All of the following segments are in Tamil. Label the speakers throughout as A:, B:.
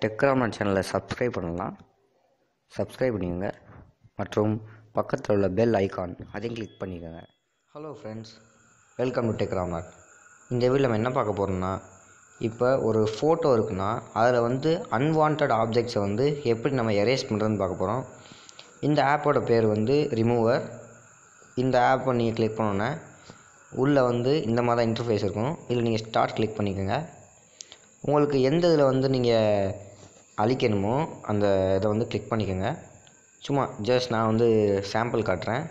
A: டெக்ராமன் சேனலை சப்ஸ்கிரைப் பண்ணலாம். சப்ஸ்கிரைப் பண்ணிக்கோங்க. மற்றும் பக்கத்தில் உள்ள பெல் ஐக்கான் அதையும் கிளிக் பண்ணிக்கோங்க. Hello friends welcome to Techramar இந்த வீடியோ நம்ம என்ன பார்க்க போகிறோம்னா இப்போ ஒரு ஃபோட்டோ இருக்குன்னா அதில் வந்து அன்வான்ட் ஆப்ஜெக்ட்ஸை வந்து எப்படி நம்ம எரேஸ் பண்ணுறதுன்னு பார்க்க போகிறோம் இந்த ஆப்போட பேர் வந்து ரிமூவர் இந்த ஆப்பை நீங்கள் கிளிக் பண்ணோன்னே உள்ளே வந்து இந்த மாதிரி தான் இன்டர்ஃபேஸ் இருக்கும். இதில் நீங்கள் ஸ்டார்ட் கிளிக் பண்ணிக்கோங்க. உங்களுக்கு எந்த இதில் வந்து நீங்கள் அழிக்கணுமோ அந்த இதை வந்து கிளிக் பண்ணிக்கோங்க. சும்மா ஜஸ்ட் நான் வந்து சாம்பிள் காட்டுறேன்.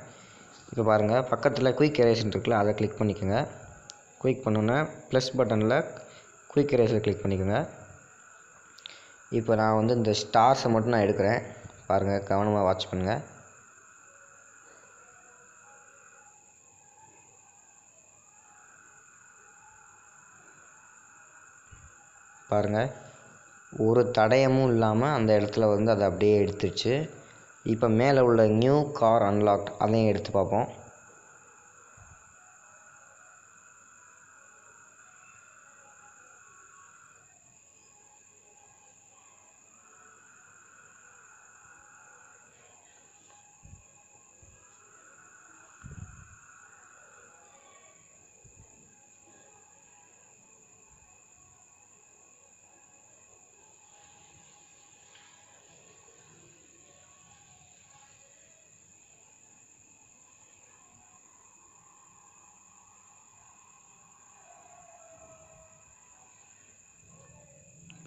A: இப்போ பாருங்கள் பக்கத்தில் குயிக் எரேசன் இருக்குல்ல அதை கிளிக் பண்ணிக்கோங்க. குயிக் பண்ணோன்னே ப்ளஸ் பட்டனில் குயிக் எரேசர் கிளிக் பண்ணிக்கோங்க. இப்போ நான் வந்து இந்த ஸ்டார்ஸை மட்டும் நான் எடுக்கிறேன். பாருங்கள் கவனமாக வாட்ச் பண்ணுங்கள் பாருங்கள் ஒரு தடயமும் இல்லாமல் அந்த இடத்துல வந்து அதை அப்படியே எடுத்துருச்சு இப்போ மேலே உள்ள நியூ கார் அன்லாக்ட் அதையும் எடுத்து பார்ப்போம்.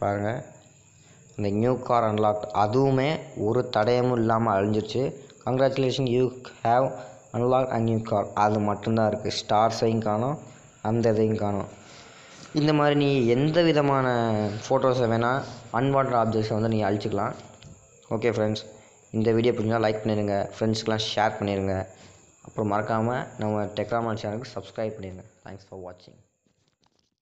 A: பாருங்கள் இந்த நியூ கார் அன்லாக்ட் அதுவுமே ஒரு தடயமும் இல்லாமல் அழிஞ்சிருச்சு. Congratulation you have unlock a new car அது மட்டும்தான் இருக்குது ஸ்டார்ஸையும் காணும். அந்த இதையும் காணும். இந்த மாதிரி நீ எந்த விதமான ஃபோட்டோஸை வேணால் அன்வான்ட் ஆப்ஜெக்ட்ஸை வந்து நீங்கள் அழிச்சிக்கலாம். ஓகே ஃப்ரெண்ட்ஸ் இந்த வீடியோ பிடிச்சா லைக் பண்ணிடுங்க ஃப்ரெண்ட்ஸ்க்கெலாம் ஷேர் பண்ணிடுங்க அப்புறம் மறக்காமல் நம்ம டெக்ராமான் சேனலுக்கு சப்ஸ்கிரைப் பண்ணிடுங்க தேங்க்ஸ் ஃபார் வாட்சிங்